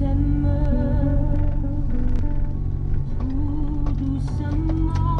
December. Ooh, December.